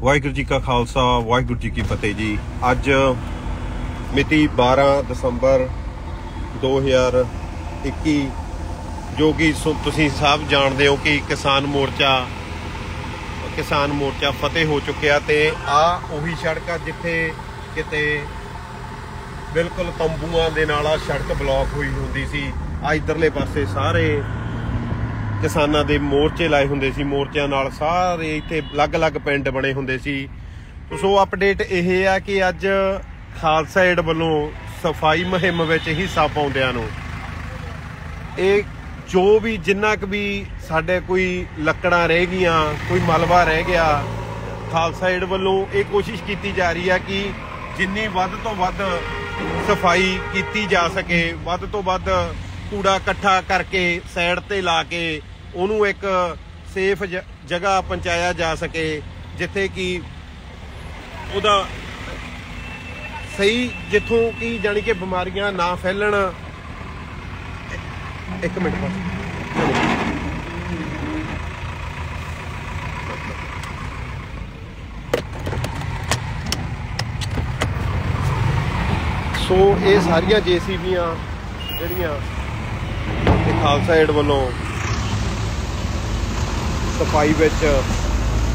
ਵਾਹਿਗੁਰੂ ਜੀ ਕਾ ਖਾਲਸਾ, ਵਾਹਿਗੁਰੂ ਜੀ ਕੀ ਫਤਿਹ ਜੀ। ਅੱਜ ਮਿਤੀ 12 ਦਸੰਬਰ 2021 ਜੋ ਕਿ ਸੋ- ਤੁਸੀਂ ਸਭ ਜਾਣਦੇ ਹੋ ਕਿ ਕਿਸਾਨ ਮੋਰਚਾ ਕਿਸਾਨ ਮੋਰਚਾ ਫਤਿਹ ਹੋ ਚੁੱਕਿਆ ਤੇ ਆ ਉਹੀ ਸੜਕ ਆ ਜਿੱਥੇ ਕਿਤੇ ਬਿਲਕੁਲ ਤੰਬੂਆਂ ਦੇ ਨਾਲ ਆ ਸੜਕ ਬਲੌਕ ਹੋਈ ਹੁੰਦੀ ਸੀ। ਆ ਇਧਰਲੇ ਪਾਸੇ ਸਾਰੇ ਕਿਸਾਨਾਂ ਦੇ ਮੋਰਚੇ ਲਾਏ ਹੁੰਦੇ ਸੀ, ਮੋਰਚਿਆਂ ਨਾਲ ਸਾਰੇ ਇੱਥੇ ਅਲੱਗ-ਅਲੱਗ ਪਿੰਡ ਬਣੇ ਹੁੰਦੇ ਸੀ। ਸੋ ਅਪਡੇਟ ਇਹ ਆ ਕਿ ਅੱਜ ਖਾਲਸਾ ਏਡ ਵੱਲੋਂ ਸਫ਼ਾਈ ਮੁਹਿੰਮ ਵਿੱਚ ਹਿੱਸਾ ਪਾਉਂਦਿਆਂ ਨੂੰ ਇਹ ਜੋ ਵੀ ਜਿੰਨਾ ਕੁ ਵੀ ਸਾਡੇ ਕੋਈ ਲੱਕੜਾਂ ਰਹਿ ਗਈਆਂ, ਕੋਈ ਮਲਬਾ ਰਹਿ ਗਿਆ, ਖਾਲਸਾ ਏਡ ਵੱਲੋਂ ਇਹ ਕੋਸ਼ਿਸ਼ ਕੀਤੀ ਜਾ ਰਹੀ ਹੈ ਕਿ ਜਿੰਨੀ ਵੱਧ ਤੋਂ ਵੱਧ ਸਫ਼ਾਈ ਕੀਤੀ ਜਾ ਸਕੇ, ਵੱਧ ਤੋਂ ਵੱਧ ਕੂੜਾ ਇਕੱਠਾ ਕਰਕੇ ਸਾਈਡ ਤੇ ਲਾ ਕੇ ਉਹਨੂੰ ਇੱਕ ਸੇਫ ਜਗ੍ਹਾ ਪਹੁੰਚਾਇਆ ਜਾ ਸਕੇ, ਜਿੱਥੇ ਕਿ ਉਹਦਾ ਸਹੀ ਜਿੱਥੋਂ ਕਿ ਜਾਨੀ ਕਿ ਬਿਮਾਰੀਆਂ ਨਾ ਫੈਲਣ। ਇੱਕ ਮਿੰਟ ਬਸ। ਸੋ ਇਹ ਸਾਰੀਆਂ ਜੀਸੀਬੀਆਂ ਜਿਹੜੀਆਂ ਖਾਲਸਾ ਏਡ ਵੱਲੋਂ ਸਫ਼ਾਈ ਵਿੱਚ,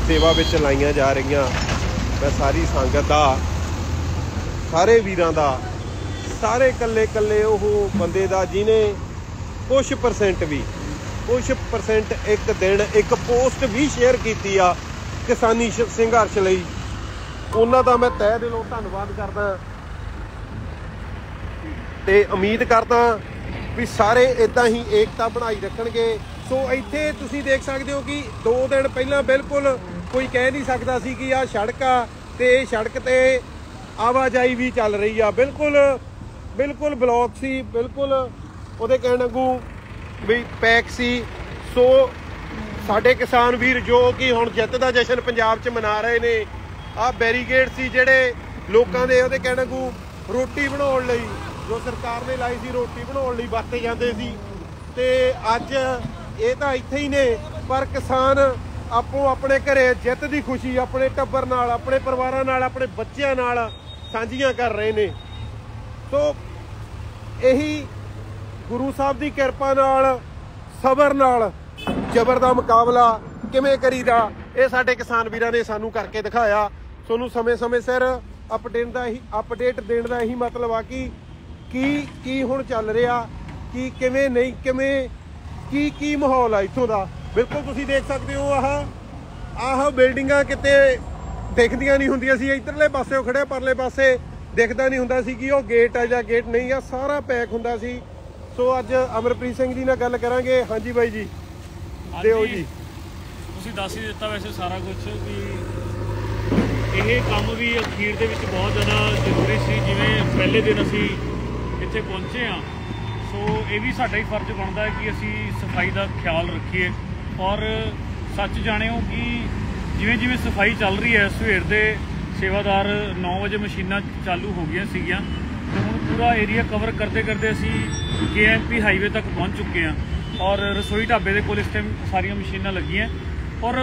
ਸੇਵਾ ਵਿੱਚ ਲਾਈਆਂ ਜਾ ਰਹੀਆਂ। ਮੈਂ ਸਾਰੀ ਸੰਗਤ ਦਾ, ਸਾਰੇ ਵੀਰਾਂ ਦਾ, ਸਾਰੇ ਕੱਲੇ ਕੱਲੇ ਉਹ ਬੰਦੇ ਦਾ ਜਿਨੇ ਕੁਝ ਪਰਸੈਂਟ ਵੀ ਕੁਝ ਪਰਸੈਂਟ ਇੱਕ ਦਿਨ ਇੱਕ ਪੋਸਟ ਵੀ ਸ਼ੇਅਰ ਕੀਤੀ ਆ ਕਿਸਾਨੀ ਸੰਘਰਸ਼ ਲਈ। ਉਹਨਾਂ ਦਾ ਮੈਂ ਤਹਿ ਦਿਲੋਂ ਧੰਨਵਾਦ ਕਰਦਾ। ਤੇ ਉਮੀਦ ਕਰਦਾ ਵੀ ਸਾਰੇ ਇਦਾਂ ਹੀ ਏਕਤਾ ਬਣਾਈ ਰੱਖਣਗੇ। ਸੋ ਇੱਥੇ ਤੁਸੀਂ ਦੇਖ ਸਕਦੇ ਹੋ ਕਿ 2 ਦਿਨ ਪਹਿਲਾਂ ਬਿਲਕੁਲ ਕੋਈ ਕਹਿ ਨਹੀਂ ਸਕਦਾ ਸੀ ਕਿ ਆਹ ਸੜਕ ਆ ਤੇ ਇਹ ਸੜਕ ਤੇ ਆਵਾਜਾਈ ਵੀ ਚੱਲ ਰਹੀ ਆ। ਬਿਲਕੁਲ ਬਿਲਕੁਲ ਬਲੌਕ ਸੀ, ਬਿਲਕੁਲ ਉਹਦੇ ਕਹਿਣ ਵਾਂਗੂ ਵੀ ਪੈਕ ਸੀ। ਸੋ ਸਾਡੇ ਕਿਸਾਨ ਵੀਰ ਜੋ ਕਿ ਹੁਣ ਜਿੱਤ ਦਾ ਜਸ਼ਨ ਪੰਜਾਬ 'ਚ ਮਨਾ ਰਹੇ ਨੇ, ਆਹ ਬੈਰੀਕੇਡ ਸੀ ਜਿਹੜੇ ਲੋਕਾਂ ਦੇ ਉਹਦੇ ਕਹਿਣ ਵਾਂਗੂ ਰੋਟੀ ਬਣਾਉਣ ਲਈ ਜੋ ਸਰਕਾਰ ਨੇ ਲਾਈ ਸੀ ਰੋਟੀ ਬਣਾਉਣ ਲਈ ਵਰਤੇ ਜਾਂਦੇ ਸੀ ਤੇ ਅੱਜ ਇਹ ਤਾਂ ਇੱਥੇ ਹੀ ਨੇ, ਪਰ ਕਿਸਾਨ ਆਪੋ ਆਪਣੇ ਘਰੇ ਜਿੱਤ ਦੀ ਖੁਸ਼ੀ, ਆਪਣੇ ਟੱਬਰ ਨਾਲ, ਆਪਣੇ ਪਰਿਵਾਰਾਂ ਨਾਲ, ਆਪਣੇ ਬੱਚਿਆਂ ਨਾਲ ਸਾਂਝੀਆਂ ਕਰ ਰਹੇ ਨੇ। ਸੋ ਇਹੀ ਗੁਰੂ ਸਾਹਿਬ ਦੀ ਕਿਰਪਾ ਨਾਲ, ਸਬਰ ਨਾਲ, ਜ਼ਬਰ ਦਾ ਮੁਕਾਬਲਾ ਕਿਵੇਂ ਕਰੀਦਾ, ਇਹ ਸਾਡੇ ਕਿਸਾਨ ਵੀਰਾਂ ਨੇ ਸਾਨੂੰ ਕਰਕੇ ਦਿਖਾਇਆ। ਤੁਹਾਨੂੰ ਸਮੇਂ-ਸਮੇਂ ਸਿਰ ਅਪਡੇਟ ਦਾ ਹੀ ਅਪਡੇਟ ਦੇਣ ਦਾ ਇਹੀ ਮਤਲਬ ਆ ਕਿ ਕੀ ਕੀ ਹੁਣ ਚੱਲ ਰਿਹਾ ਕੀ ਕਿਵੇਂ ਨਹੀਂ ਕਿਵੇਂ ਕੀ ਕੀ ਮਾਹੌਲ ਆ ਇੱਥੋਂ ਦਾ? ਬਿਲਕੁਲ ਤੁਸੀਂ ਦੇਖ ਸਕਦੇ ਹੋ ਆਹ ਆਹ ਬਿਲਡਿੰਗਾਂ ਕਿਤੇ ਦਿਖਦੀਆਂ ਨਹੀਂ ਹੁੰਦੀਆਂ ਸੀ। ਇਧਰਲੇ ਪਾਸੇ ਉਹ ਖੜਿਆ ਪਰਲੇ ਪਾਸੇ ਦਿਖਦਾ ਨਹੀਂ ਹੁੰਦਾ ਸੀ ਕਿ ਉਹ ਗੇਟ ਆ ਜਾਂ ਗੇਟ ਨਹੀਂ ਆ ਸਾਰਾ ਪੈਕ ਹੁੰਦਾ ਸੀ। ਸੋ ਅੱਜ ਅਮਰਪ੍ਰੀਤ ਸਿੰਘ ਜੀ ਨਾਲ ਗੱਲ ਕਰਾਂਗੇ। ਹਾਂਜੀ ਬਾਈ ਜੀ। ਦਿਓ ਜੀ। ਤੁਸੀਂ ਦੱਸ ਹੀ ਦਿੱਤਾ ਵੈਸੇ ਸਾਰਾ ਕੁਝ ਵੀ ਇਹ ਕੰਮ ਵੀ ਅਖੀਰ ਦੇ ਵਿੱਚ ਬਹੁਤ ਜ਼ਿਆਦਾ ਜ਼ਰੂਰੀ ਸੀ। ਜਿਵੇਂ ਪਹਿਲੇ ਦਿਨ ਅਸੀਂ ਇੱਥੇ ਪਹੁੰਚੇ ਆ ਸੋ ਇਹ ਵੀ ਸਾਡਾ ਹੀ ਫਰਜ਼ ਬਣਦਾ ਹੈ ਕਿ ਅਸੀਂ ਸਫ਼ਾਈ ਦਾ ਖਿਆਲ ਰੱਖੀਏ। ਔਰ ਸੱਚ ਜਾਣਿਓ ਕਿ ਜਿਵੇਂ ਜਿਵੇਂ ਸਫ਼ਾਈ ਚੱਲ ਰਹੀ ਹੈ ਸਵੇਰ ਦੇ ਸੇਵਾਦਾਰ 9 ਵਜੇ ਮਸ਼ੀਨਾਂ ਚਾਲੂ ਹੋ ਗਈਆਂ ਸੀਗੀਆਂ। ਤੇ ਹੁਣ ਪੂਰਾ ਏਰੀਆ ਕਵਰ ਕਰਦੇ ਕਰਦੇ ਅਸੀਂ ਕੇਐਮਪੀ ਹਾਈਵੇ ਤੱਕ ਪਹੁੰਚ ਚੁੱਕੇ ਹਾਂ। ਔਰ ਰਸੋਈ ਢਾਬੇ ਦੇ ਕੋਲ ਇਸ ਟਾਈਮ ਸਾਰੀਆਂ ਮਸ਼ੀਨਾਂ ਲੱਗੀਆਂ। ਔਰ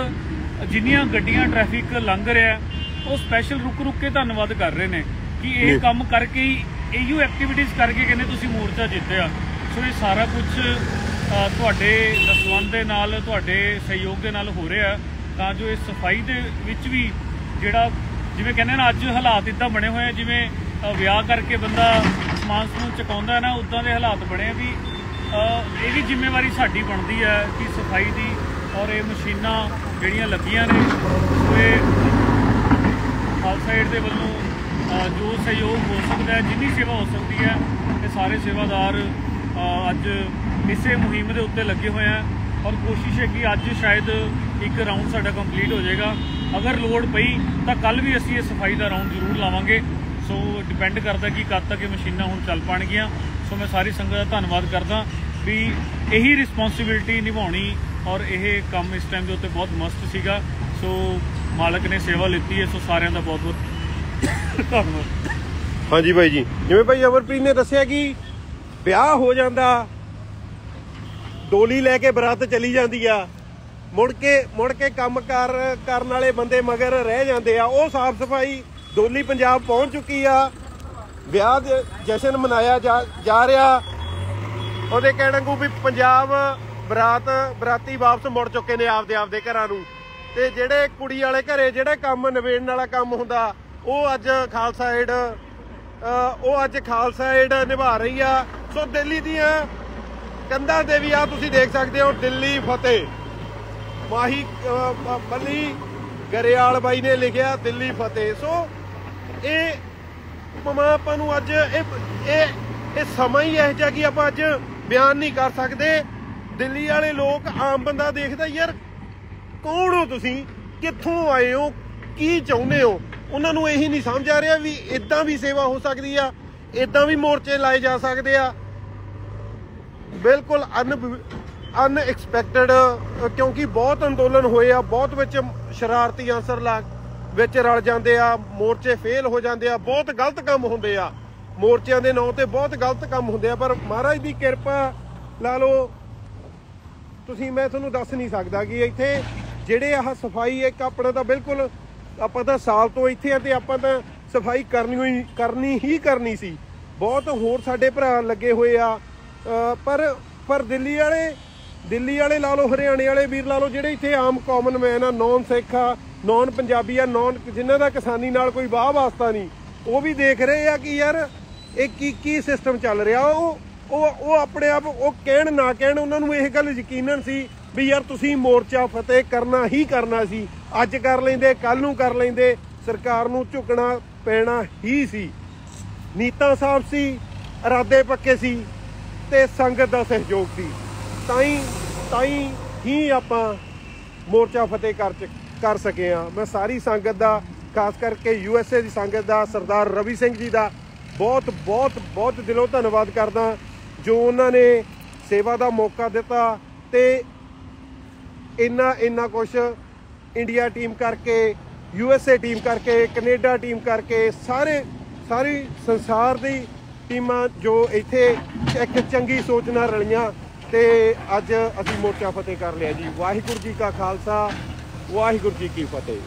ਜਿੰਨੀਆਂ ਗੱਡੀਆਂ ਟ੍ਰੈਫਿਕ ਲੰਘ ਰਿਹਾ ਉਹ ਸਪੈਸ਼ਲ ਰੁਕ ਰੁਕ ਕੇ ਧੰਨਵਾਦ ਕਰ ਰਹੇ ਨੇ ਕਿ ਇਹ ਕੰਮ ਕਰਕੇ ਹੀ ਇਹੋ ਐਕਟੀਵਿਟੀਜ਼ ਕਰਕੇ ਕਹਿੰਦੇ ਤੁਸੀਂ ਮੋਰਚਾ ਜਿੱਤਿਆ। ਸੋ ਇਹ ਸਾਰਾ ਕੁਝ ਤੁਹਾਡੇ ਦਸਵੰਦ ਦੇ ਨਾਲ, ਤੁਹਾਡੇ ਸਹਿਯੋਗ ਦੇ ਨਾਲ ਹੋ ਰਿਹਾ। ਤਾਂ ਜੋ ਇਹ ਸਫ਼ਾਈ ਦੇ ਵਿੱਚ ਵੀ ਜਿਹੜਾ, ਜਿਵੇਂ ਕਹਿੰਦੇ ਨਾ, ਅੱਜ ਹਾਲਾਤ ਇਦਾਂ ਬਣੇ ਹੋਏ ਆ, ਜਿਵੇਂ ਵਿਆਹ ਕਰਕੇ ਬੰਦਾ ਸਮਾਨ ਨੂੰ ਚਕਾਉਂਦਾ ਹੈ ਨਾ, ਉਦਾਂ ਦੇ ਹਾਲਾਤ ਬਣੇ ਆ ਵੀ ਇਹ ਵੀ ਜ਼ਿੰਮੇਵਾਰੀ ਸਾਡੀ ਬਣਦੀ ਹੈ ਕਿ ਸਫ਼ਾਈ ਦੀ ਔਰ ਇਹ ਮਸ਼ੀਨਾਂ ਜਿਹੜੀਆਂ ਲੱਗੀਆਂ ਨੇ, ਉਹ ਇਹ ਖਾਲਸਾ ਏਡ ਦੇ ਵੱਲੋਂ ਜੋ ਸਹਿਯੋਗ ਹੋ ਸਕਦਾ ਹੈ, ਜਿੰਨੀ ਸੇਵਾ ਹੋ ਸਕਦੀ ਹੈ, ਇਹ ਸਾਰੇ ਸੇਵਾਦਾਰ ਅੱਜ ਇਸੇ ਮੁਹਿੰਮ ਦੇ ਉੱਤੇ ਲੱਗੇ ਹੋਏ ਆ ਔਰ ਕੋਸ਼ਿਸ਼ ਹੈ ਕਿ ਅੱਜ ਸ਼ਾਇਦ ਇੱਕ ਰਾਉਂਡ ਸਾਡਾ ਕੰਪਲੀਟ ਹੋ ਜਾਏਗਾ। ਅਗਰ ਲੋੜ ਪਈ, ਤਾਂ ਕੱਲ ਵੀ ਅਸੀਂ ਇਹ ਸਫ਼ਾਈ ਦਾ ਰਾਉਂਡ ਜ਼ਰੂਰ ਲਾਵਾਂਗੇ। ਸੋ ਡਿਪੈਂਡ ਕਰਦਾ ਕਿ ਕਦ ਤੱਕ ਇਹ ਮਸ਼ੀਨਾਂ ਹੁਣ ਚੱਲ ਪਾਣਗੀਆਂ। ਸੋ ਮੈਂ ਸਾਰੀ ਸੰਗਤ ਦਾ ਧੰਨਵਾਦ ਕਰਦਾ ਵੀ ਇਹੀ ਰਿਸਪੌਂਸਿਬਿਲਟੀ ਨਿਭਾਉਣੀ ਔਰ ਇਹ ਕੰਮ ਇਸ ਟਾਈਮ ਦੇ ਉੱਤੇ ਬਹੁਤ ਮਸਤ ਸੀਗਾ। ਸੋ ਮਾਲਕ ਨੇ ਸੇਵਾ ਲਿੱਤੀ ਹੈ, ਸੋ ਸਾਰਿਆਂ ਦਾ ਬਹੁਤ ਬਹੁਤ ਧੰਨਵਾਦ ਹਾਂਜੀ ਭਾਈ ਜੀ। ਜਿਵੇਂ ਭਾਈ ਅਮਰਪ੍ਰੀਤ ਨੇ ਦੱਸਿਆ ਕਿ ਵਿਆਹ ਹੋ ਜਾਂਦਾ, ਡੋਲੀ ਲੈ ਕੇ ਬਰਾਤ ਚਲੀ ਜਾਂਦੀ ਆ, ਮੁੜ ਕੇ ਮੁੜ ਕੇ ਕੰਮ ਕਰ ਕਰਨ ਵਾਲੇ ਬੰਦੇ ਮਗਰ ਰਹਿ ਜਾਂਦੇ ਆ, ਉਹ ਸਾਫ਼ ਸਫ਼ਾਈ ਡੋਲੀ ਪੰਜਾਬ ਪਹੁੰਚ ਚੁੱਕੀ ਆ। ਵਿਆਹ ਦੇ ਜਸ਼ਨ ਮਨਾਇਆ ਜਾ ਜਾ ਰਿਹਾ। ਉਹਦੇ ਕਹਿਣ ਵੀ ਪੰਜਾਬ ਬਰਾਤ, ਬਰਾਤੀ ਵਾਪਸ ਮੁੜ ਚੁੱਕੇ ਨੇ ਆਪਦੇ ਆਪਦੇ ਘਰਾਂ ਨੂੰ। ਤੇ ਜਿਹੜੇ ਕੁੜੀ ਵਾਲੇ ਘਰੇ ਜਿਹੜੇ ਕੰਮ ਨਿਬੇੜਨ ਵਾਲਾ ਕੰਮ ਹੁੰਦਾ ਉਹ ਅੱਜ ਖਾਲਸਾ ਏਡ ਉਹ ਅੱਜ ਖਾਲਸਾ ਏਡ ਨਿਭਾ ਰਹੀ ਆ। ਸੋ ਦਿੱਲੀ ਦੀਆਂ ਕੰਧਾਂ ਤੇ ਵੀ ਆ, ਤੁਸੀਂ ਦੇਖ ਸਕਦੇ ਹੋ ਦਿੱਲੀ ਫਤਿਹ। ਮਾਹੀ ਬੱਲੀ ਗਰੇਵਾਲ ਬਾਈ ਨੇ ਲਿਖਿਆ ਦਿੱਲੀ ਫਤਿਹ। ਸੋ ਇਹ ਮਮਾ ਆਪਾਂ ਨੂੰ ਅੱਜ ਇਹ ਇਹ ਇਹ ਸਮਾਂ ਹੀ ਇਹੋ ਜਿਹਾ ਕਿ ਆਪਾਂ ਅੱਜ ਬਿਆਨ ਨਹੀਂ ਕਰ ਸਕਦੇ। ਦਿੱਲੀ ਵਾਲੇ ਲੋਕ ਆਮ ਬੰਦਾ ਦੇਖਦਾ, ਯਾਰ, ਕੌਣ ਹੋ ਤੁਸੀਂ? ਕਿੱਥੋਂ ਆਏ ਹੋ? ਕੀ ਚਾਹੁੰਦੇ ਹੋ? ਉਹਨਾਂ ਨੂੰ ਇਹੀ ਨਹੀਂ ਸਮਝ ਆ ਰਿਹਾ ਵੀ ਇਦਾਂ ਵੀ ਸੇਵਾ ਹੋ ਸਕਦੀ ਆ ਇਦਾਂ ਵੀ ਮੋਰਚੇ ਲਾਏ ਜਾ ਸਕਦੇ ਆ। ਬਿਲਕੁਲ ਅਨ ਅਨਐਕਸਪੈਕਟਡ, ਕਿਉਂਕਿ ਬਹੁਤ ਅੰਦੋਲਨ ਹੋਏ ਆ, ਬਹੁਤ ਵਿੱਚ ਸ਼ਰਾਰਤੀ ਅਨਸਰ ਲਾ ਵਿੱਚ ਰਲ ਜਾਂਦੇ ਆ, ਮੋਰਚੇ ਫੇਲ ਹੋ ਜਾਂਦੇ ਆ, ਬਹੁਤ ਗਲਤ ਕੰਮ ਹੁੰਦੇ ਆ। ਮੋਰਚਿਆਂ ਦੇ ਨਾਂ ਤੇ ਬਹੁਤ ਗਲਤ ਕੰਮ ਹੁੰਦੇ ਆ, ਪਰ ਮਹਾਰਾਜ ਦੀ ਕਿਰਪਾ ਲਾ ਲਓ, ਤੁਸੀਂ, ਮੈਂ ਤੁਹਾਨੂੰ ਦੱਸ ਨਹੀਂ ਸਕਦਾ ਕਿ ਇੱਥੇ ਜਿਹੜੇ ਆਹ ਸਫ਼ਾਈ ਇੱਕ ਆਪਣਾ ਤਾਂ ਬਿਲਕੁਲ ਆਪਾਂ ਤਾਂ ਸਾਲ ਤੋਂ ਇੱਥੇ ਆ ਤੇ ਆਪਾਂ ਤਾਂ ਸਫ਼ਾਈ ਕਰਨੀ ਹੋਈ, ਕਰਨੀ ਹੀ ਕਰਨੀ ਸੀ। ਬਹੁਤ ਹੋਰ ਸਾਡੇ ਭਰਾ ਲੱਗੇ ਹੋਏ ਆ। ਪਰ ਪਰ ਦਿੱਲੀ ਵਾਲੇ ਦਿੱਲੀ ਵਾਲੇ ਲਾ ਲਓ, ਹਰਿਆਣੇ ਵਾਲੇ ਵੀਰ ਲਾ ਲਓ, ਜਿਹੜੇ ਇੱਥੇ ਆਮ ਕਾਮਨ ਮੈਨ ਆ ਨੌਨ ਸਿੱਖ ਆ ਨੌਨ ਪੰਜਾਬੀ ਆ ਨੌਨ ਜਿਨ੍ਹਾਂ ਦਾ ਕਿਸਾਨੀ ਨਾਲ ਕੋਈ ਵਾਹ ਵਾਸਤਾ ਨਹੀਂ, ਉਹ ਵੀ ਦੇਖ ਰਹੇ ਆ ਕਿ ਯਾਰ ਇਹ ਕੀ ਕੀ ਸਿਸਟਮ ਚੱਲ ਰਿਹਾ। ਉਹ ਉਹ ਉਹ ਆਪਣੇ ਆਪ, ਉਹ ਕਹਿਣ ਨਾ ਕਹਿਣ, ਉਹਨਾਂ ਨੂੰ ਇਹ ਗੱਲ ਯਕੀਨਨ ਸੀ ਵੀ ਯਾਰ ਤੁਸੀਂ ਮੋਰਚਾ ਫਤਿਹ ਕਰਨਾ ਹੀ ਕਰਨਾ ਸੀ, ਅੱਜ ਕਰ ਲੈਂਦੇ ਕੱਲ ਨੂੰ ਕਰ ਲੈਂਦੇ, ਸਰਕਾਰ ਨੂੰ ਝੁਕਣਾ ਪੈਣਾ ਹੀ ਸੀ। ਨੀਤਾ ਸਾਹਿਬ ਸੀ, ਇਰਾਦੇ ਪੱਕੇ ਸੀ ਤੇ ਸੰਗਤ ਦਾ ਸਹਿਯੋਗ ਸੀ। ਤਾਂ ਹੀ ਤਾਂ ਹੀ ਆਪਾਂ ਮੋਰਚਾ ਫਤਿਹ ਕਰ ਕਰ ਸਕੇ ਆ ਮੈਂ ਸਾਰੀ ਸੰਗਤ ਦਾ, ਖਾਸ ਕਰਕੇ ਯੂਐਸਏ ਦੀ ਸੰਗਤ ਦਾ, ਸਰਦਾਰ ਰਵੀ ਸਿੰਘ ਜੀ ਦਾ ਬਹੁਤ ਬਹੁਤ ਬਹੁਤ ਦਿਲੋਂ ਧੰਨਵਾਦ ਕਰਦਾ। ਜੋ ਉਹਨਾਂ ਨੇ ਸੇਵਾ ਦਾ ਮੌਕਾ ਦਿੱਤਾ ਤੇ ਇੰਨਾ ਇੰਨਾ ਕੁਝ ਇੰਡੀਆ ਟੀਮ ਕਰਕੇ ਯੂ ਐੱਸ ਏ ਟੀਮ ਕਰਕੇ, ਕੈਨੇਡਾ ਟੀਮ ਕਰਕੇ, ਸਾਰੇ ਸਾਰੀ ਸੰਸਾਰ ਦੀ ਟੀਮਾਂ ਜੋ ਇੱਥੇ ਇੱਕ ਚੰਗੀ ਸੋਚ ਨਾਲ ਰਲੀਆਂ ਤੇ ਅੱਜ ਅਸੀਂ ਮੋਰਚਾ ਫਤਿਹ ਕਰ ਲਿਆ ਜੀ। ਵਾਹਿਗੁਰੂ ਜੀ ਕਾ ਖਾਲਸਾ, ਵਾਹਿਗੁਰੂ ਜੀ ਕੀ ਫਤਿਹ।